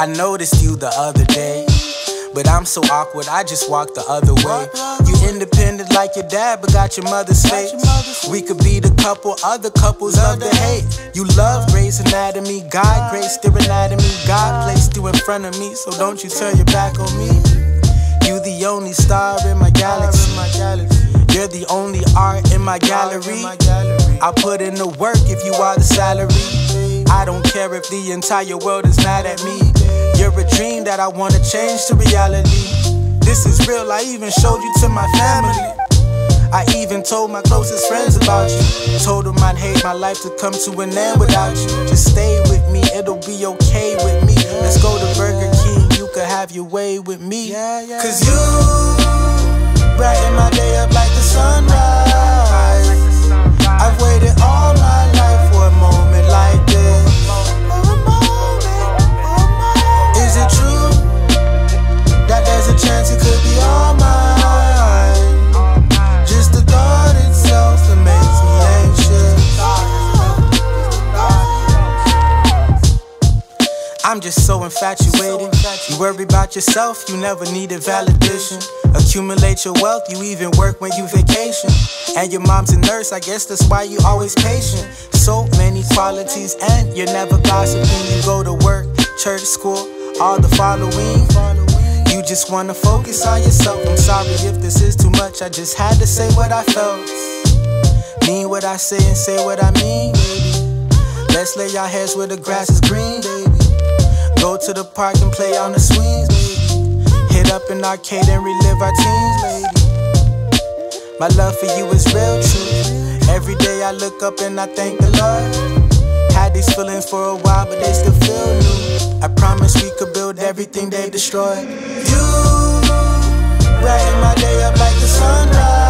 I noticed you the other day. But I'm so awkward, I just walk the other way. You independent like your dad, but got your mother's face. We could be the couple other couples love to hate. You love Grey's Anatomy, God graced your anatomy. God placed you in front of me, so don't you turn your back on me. You the only star in my galaxy. You're the only art in my gallery. I put in the work if you are the salary. I don't care if the entire world is mad at me. You're a dream that I wanna change to reality. This is real, I even showed you to my family. I even told my closest friends about you. Told them I'd hate my life to come to an end without you. Just stay with me, it'll be okay with me. Let's go to Burger King, you could have your way with me. Cause you brighten my day up like I'm just so infatuated. You worry about yourself, you never needed validation. Accumulate your wealth, you even work when you vacation. And your mom's a nurse, I guess that's why you always patient. So many qualities, and you're never gossiping. You go to work, church, school, all the following. You just wanna focus on yourself. I'm sorry if this is too much, I just had to say what I felt. Mean what I say and say what I mean, baby. Let's lay our heads where the grass is green, baby. Go to the park and play on the swings, baby. Hit up an arcade and relive our teens, baby. My love for you is real true. Every day I look up and I thank the Lord. Had these feelings for a while, but they still feel new. I promise we could build everything they destroyed. You brighten my day up like the sunrise.